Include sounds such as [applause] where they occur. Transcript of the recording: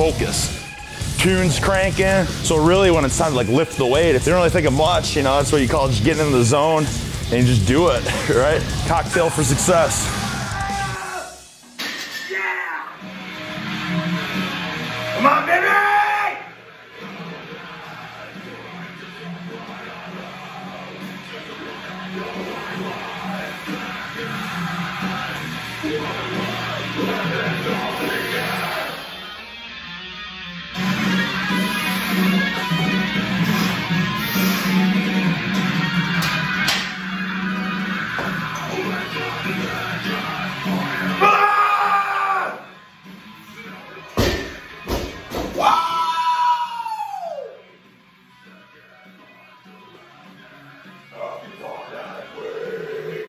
focus. Tunes cranking. So really when it's time to like lift the weight, if you don't really think of much, you know, that's what you call just getting in the zone and just do it, [laughs] right? Cocktail for success. Come on, baby! We're not